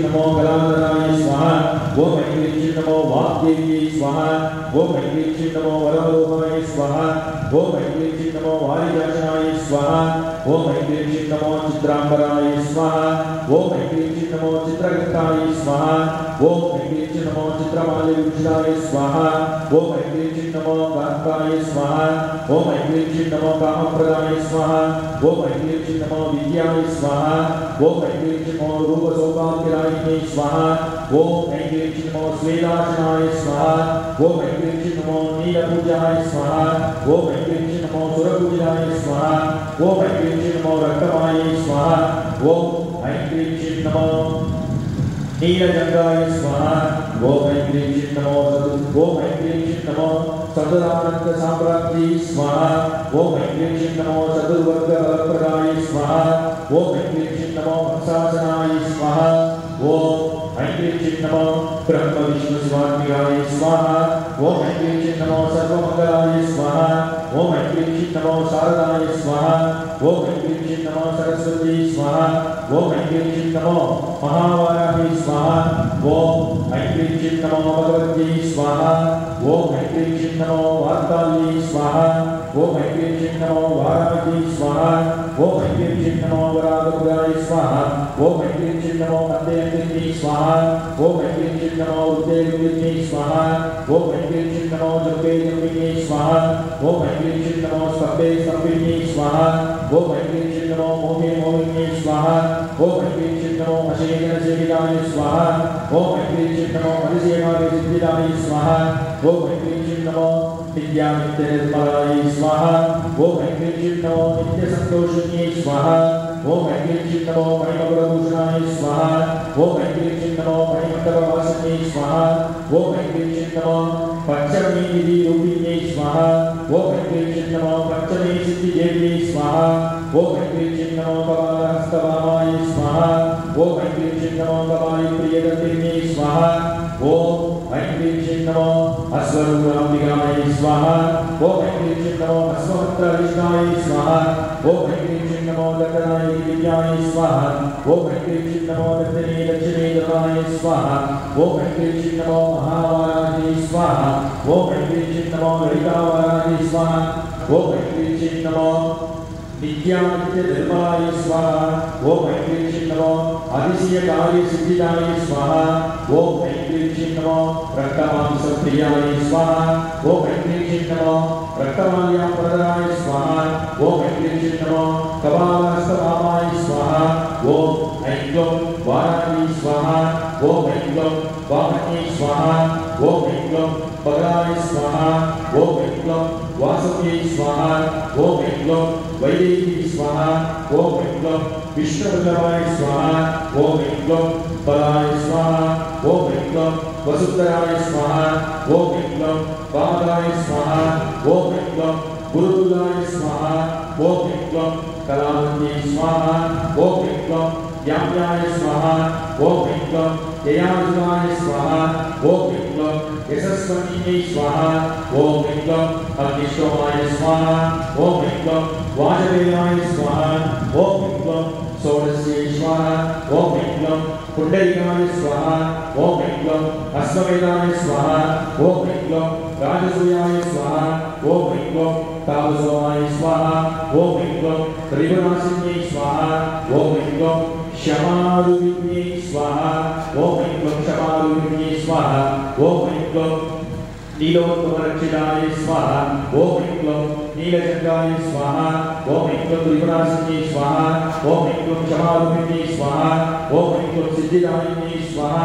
नमो कलाधराय स्वाहा ओम ऐक्लीं नमो वाग्देव्यै स्वाहा ओम ऐक्लीं नमो वरवरूपाय स्वाहा ओम ऐक्लीं नमो वारिजाचनाय स्वाहा ओम ऐक्लीं नमो चित्रांबराय स्वाहा ओम ऐक्लीं नमो चित्रगताय स्वाहा ओम ऐक्लीं नमो चित्रमालिविक्षाय स्वाहा ओम ऐक्लीं नमो कान्ताय स्वाहा ओम ऐक्लीं नमो कामप्रदाय स्वाहा ओम ऐक्लीं नमो विद्याय स्वाहा ओम ऐक्लीं नमो रूपसौभाग्यरायिणे स्वाहा ओम ऐक्लीं नमो स्वेदाशनाय स्वाहा ओम ऐक्लीं नमो नीलपूजाय स्वाहा ओम ऐक्लीं नमो सुरपूजाय स्वाहा ओम ऐक्लीं नमो रक्तमाय स्वाहा ओम ऐक्लीं नमो नीलजंगाय स्वाहा ओम ऐक्लीं नमो ओम ऐक्लीं नमो सतदानंद साम्राज्ञी स्वाहा ओम ऐक्लीं नमो चतुर्वर्ग बलप्रदाय स्वाहा ओम ऐक्लीं नमो हंसासनाय ओम ऐक्लीं नमो सर्वमंगलाय स्वाहा ओम ऐक्लीं नमो शारदाय स्वाहा ओम ऐक्लीं नमो सरस्वती स्वाहा ओम ऐक्लीं नमो महावाराही स्वाहा ओम ऐक्लीं नमो भगवती स्वाहा ओम ऐक्लीं नमो वार्ताली स्वाहा ओम ऐक्लीं नमो वाराही स्वाहा ओम ऐक्लीं नमो वरागपुराय स्वाहा ओम ऐक्लीं नमो मध्ययन्तिनी स्वाहा ओम ऐक्लीं नमो उद्देविनी स्वाहा ओम ऐक्लीं नमो जपे जपिनी स्वाहा ओम ऐक्लीं नमो स्तंभे स्तंभिनी स्वाहा ओम ऐक्लीं नमो मोहे मोहिनी स्वाहा ओम ऐक्लीं नमो अशेन सेविताय स्वाहा ओम ऐक्लीं नमो अधिसेवाय सिद्धिदाय स्वाहा। ओम ऐक्लीं नमो नित्यानित्य निर्मलाय स्वाहा। ओम ऐक्लीं नमो नित्य संतोषिनी स्वाहा। ओम ऐक्लीं नमो मणिमकुलभूषणाय स्वाहा। ओम ऐक्लीं नमो मणिमण्डलवासिनी स्वाहा। ओम ऐक्लीं नमो पंचमी विधि रूपिणी, स्वाहा। ओम ऐक्लीं नमो पंचमी सिद्धिदेवी, स्वाहा। ओम ऐक्लीं नमो कपालहस्तवामाय स्वाहा। ओम ऐक्लीं नमो कपाली प्रियदर्शिनी स्वाहा ओम ऐक्लीं नमो अश्वरूपाम्बिकाय स्वाहा ओम ऐक्लीं नमो अश्वमन्त्रविष्णाय स्वाहा ओम ऐक्लीं नमो दत्तनाय विद्याय स्वाहा ओम ऐक्लीं नमो दत्तने दक्षिणे धर्माय स्वाहा ओम ऐक्लीं नमो महावाराहि स्वाहा ओम ऐक्लीं नमो ललितावाराहि स्वाहा ओम ऐक्लीं नमो नित्यानित्य निर्मलाय स्वाहा ओम ऐक्लीं नमो अधिशय कार्य सिद्धिदाय स्वाहा ओम ऐक्लीं नमो रक्तमांस प्रियाय स्वाहा ओम ऐक्लीं नमो रक्तमाल्या प्रदाय स्वाहा ओम ऐक्लीं नमो कपालहस्तभामाय स्वाहा ओम ऐक्लीं वाराहि स्वाहा ओम वामनी स्वाहा ऐक्लीं पगलाय स्वाहा ओम ऐक्लीं वासुकी स्वाहा ओम ऐक्लीं वैदेही स्वाहा ओम ऐक्लीं विष्णुवल्लभाय स्वाहा ओम ऐक्लीं बलाय स्वाहा ओम ऐक्लीं वसुधराय स्वाहा ओम ऐक्लीं वामदाय स्वाहा ओम ऐक्लीं गुरुकुलाय स्वाहा ओम ऐक्लीं कलावती स्वाहा ओम ऐक्लीं याम्याय स्वाहा ओम ऐक्लीं ययाजुनाय स्वाहा ओम ऐक्लीं यशस्वतीयै स्वाहा ओम ऐक्लीं अग्निष्टोमाय स्वाहा ओम ऐक्लीं वाजपेयाय स्वाहा ओम ऐक्लीं षोडश्यै स्वाहा ओम ऐक्लीं पुण्डरीकाय स्वाहा ओम ऐक्लीं अश्वमेधाय स्वाहा ओम ऐक्लीं राजसूयाय स्वाहा ओम ऐक्लीं तापसोमाय स्वाहा ओम ऐक्लीं त्रिगुणासिन्यै स्वाहा ओम ऐक्लीं क्षमारुविन्यै स्वाहा। ओम ऐक्लीं क्षमारुविन्यै स्वाहा। ओम ऐक्लीं नीलोत्तमरक्षिताय स्वाहा। ओम ऐक्लीं नीलचन्द्राय स्वाहा। ओम ऐक्लीं त्रिगुणासिन्यै स्वाहा। ओम ऐक्लीं क्षमारुविन्यै स्वाहा। ओम ऐक्लीं सिद्धिदायिन्यै स्वाहा।